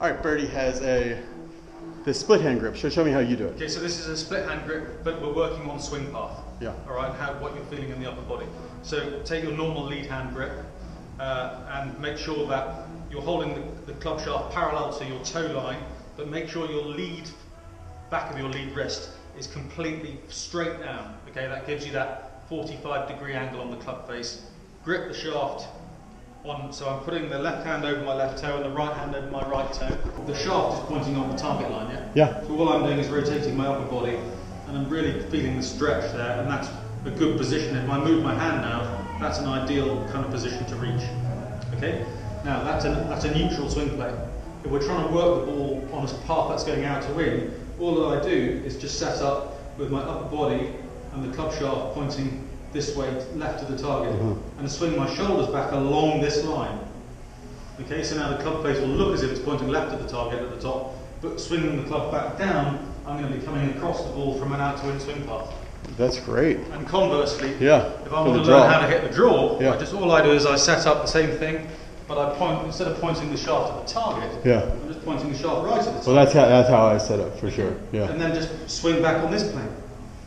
All right, Bertie has a the split hand grip. So show me how you do it. Okay, so this is a split hand grip, but we're working on swing path. Yeah. All right, how what you're feeling in the upper body. So take your normal lead hand grip uh, and make sure that you're holding the, the club shaft parallel to your toe line, but make sure your lead back of your lead wrist is completely straight down. Okay, that gives you that 45 degree angle on the club face. Grip the shaft on, so I'm putting the left hand over my left toe and the right hand over my right toe. The shaft is pointing on the target line, yeah? Yeah. So all I'm doing is rotating my upper body and I'm really feeling the stretch there and that's a good position. If I move my hand now, that's an ideal kind of position to reach. Okay? Now that's a, that's a neutral swing plane. If we're trying to work the ball on a path that's going out to in, all that I do is just set up with my upper body and the club shaft pointing this way, left of the target, Mhm. and swing my shoulders back along this line. Okay, so now the club face will look as if it's pointing left at the target at the top, but swinging the club back down, I'm going to be coming across the ball from an out to in swing path. That's great. And conversely, Yeah. if I want to learn how to hit the draw, Yeah. I just all I do is I set up the same thing, but I point instead of pointing the shaft at the target, Yeah. I'm just pointing the shaft right at the target. Well, that's how that's how I set up for sure. Yeah. and then just swing back on this plane.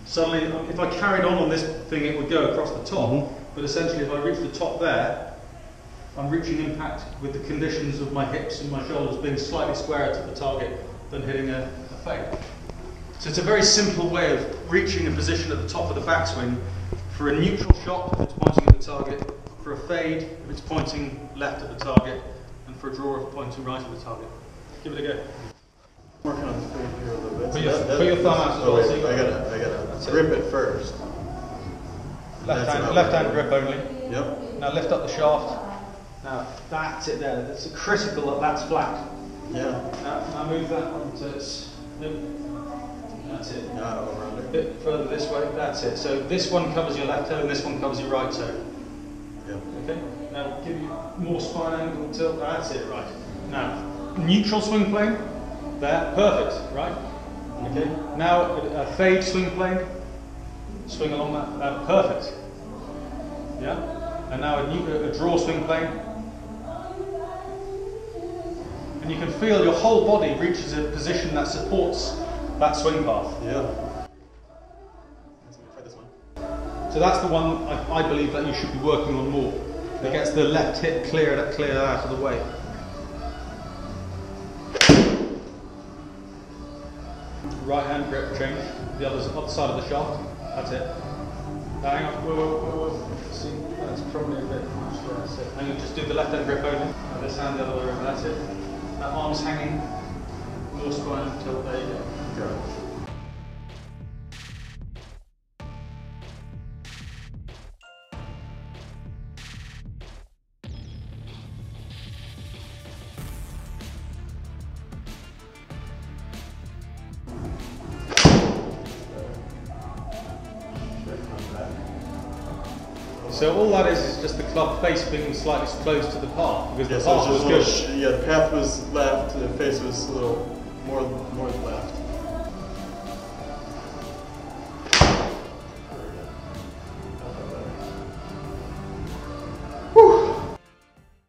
Suddenly, if I carried on on this thing, it would go across the top. Mhm. But essentially, if I reach the top there, I'm reaching impact with the conditions of my hips and my shoulders being slightly squarer to the target than hitting a, a fade. So it's a very simple way of reaching a position at the top of the backswing for a neutral shot if it's pointing at the target, for a fade if it's pointing left at the target, and for a draw if pointing right at the target. Give it a go. Working on the fade here a little bit. Put your- put your thumb out as Oh, wait, so you got- I gotta, I gotta it. Grip it first. Left hand, left hand grip only. Yep. Now lift up the shaft. Now that's it there. It's critical that that's flat. Yeah. Now, now move that onto its. Nope. That's it. Yeah, over A bit further this way. That's it. So this one covers your left toe and this one covers your right toe. Yep. Okay. Now give you more spine angle tilt. That's it. Right. Now neutral swing plane. There. Perfect. Right. Okay. Now a, fade swing plane. Swing along that. that perfect. Yeah. And now a, new, a draw swing plane. And you can feel your whole body reaches a position that supports that swing path. Yeah. Let's try this one. So that's the one I, I believe that you should be working on more. It gets the left hip clear, clear out of the way. Right hand grip change, the other, other side of the shaft. That's it. Uh, hang on, whoa, whoa, whoa. See, that's probably a bit much there. That's just do the left hand grip only. Now this hand the other way around. That's it. That arm's hanging. More spine tilt. There you go. Go. So all that is is just the club face being slightly close to the path because Yeah, the so path was a little good. yeah, the path was left, the face was a little more more left.